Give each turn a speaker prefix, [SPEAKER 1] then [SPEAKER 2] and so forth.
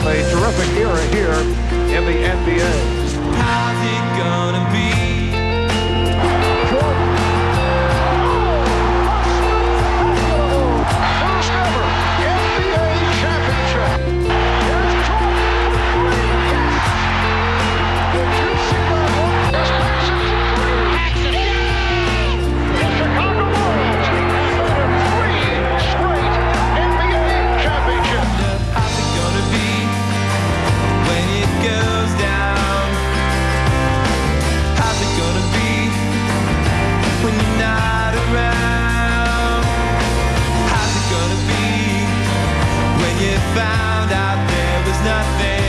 [SPEAKER 1] of a terrific era here in the NBA. found out there was nothing.